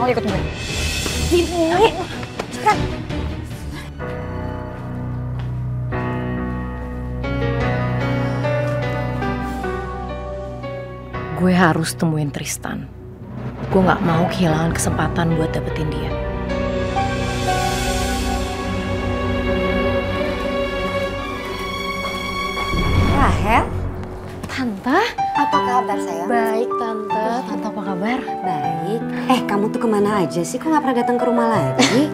sekarang lo ikut gue. Ini. Cepetan. Gue harus temuin Tristan. Gue gak mau kehilangan kesempatan buat dapetin dia. Rahel, Tante? Apa kabar sayang? Baik, Tante. Tante apa kabar? Baik. Eh, kamu tuh ke mana aja sih? Kok nggak pernah datang ke rumah lagi?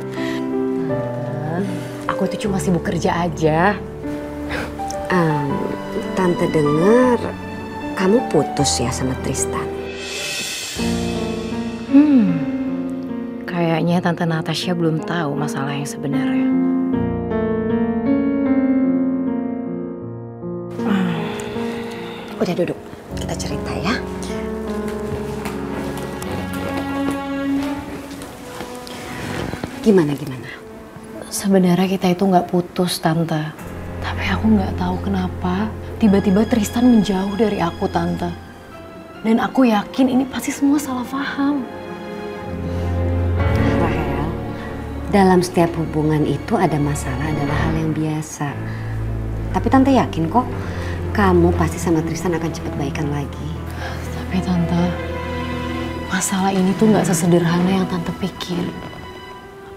Aku itu cuma sibuk kerja aja. Em, Tante dengar kamu putus ya sama Tristan. Hmm, kayaknya Tante Natasha belum tahu masalah yang sebenarnya. Udah duduk, kita cerita ya. Gimana gimana? Sebenarnya kita itu nggak putus, Tante. Tapi aku nggak tahu kenapa tiba-tiba Tristan menjauh dari aku, Tante. Dan aku yakin ini pasti semua salah paham. Rahel, dalam setiap hubungan itu ada masalah adalah hal yang biasa. Tapi Tante yakin kok kamu pasti sama Tristan akan cepat baikan lagi. Tapi Tante, masalah ini tuh nggak sesederhana yang Tante pikir.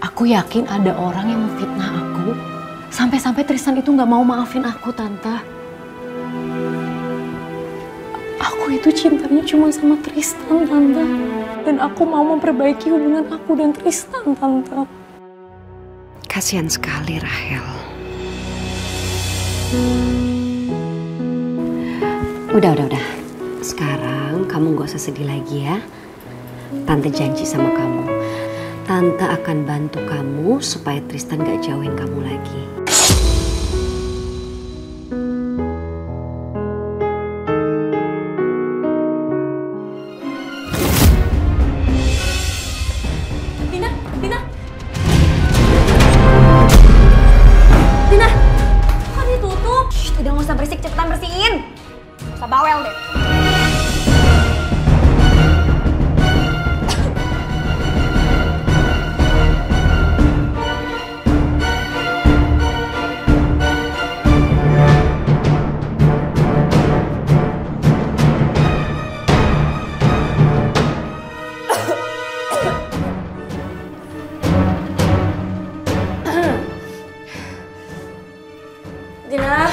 Aku yakin ada orang yang memfitnah aku. Sampai-sampai Tristan itu nggak mau maafin aku, Tante. Aku itu cintanya cuma sama Tristan, Tante. Dan aku mau memperbaiki hubungan aku dan Tristan, Tante. Kasihan sekali Rahel. Udah, udah, udah. Sekarang kamu gak usah sedih lagi ya. Tante janji sama kamu. Tante akan bantu kamu supaya Tristan gak jauhin kamu lagi. Dina,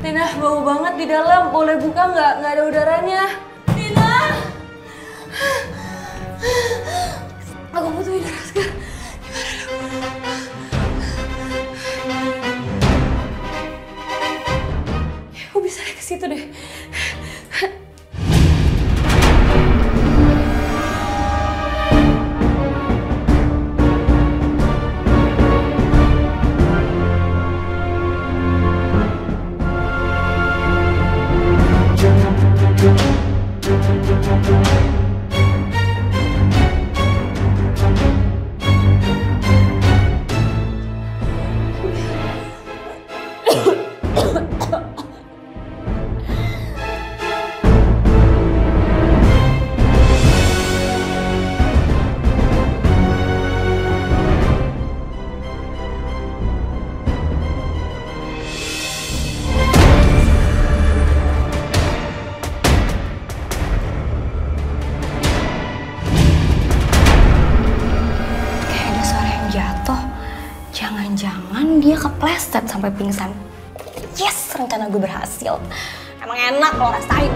Dina bau banget di dalam. Boleh buka nggak? Nggak ada udaranya. Dina, aku butuh udara segar. Aku bisa naik ke situ deh. Dia kepleset sampai pingsan. Yes, rencana gue berhasil. Emang enak lo rasain.